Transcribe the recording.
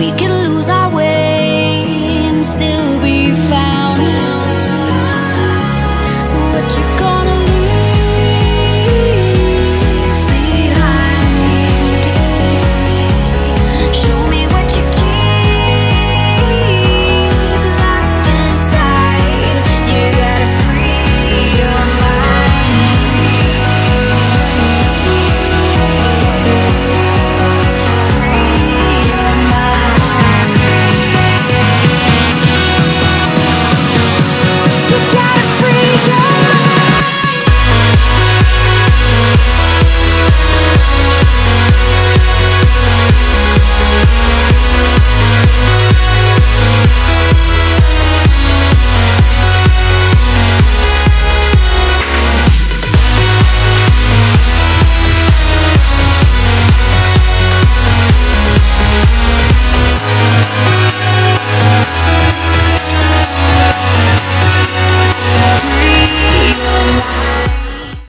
we can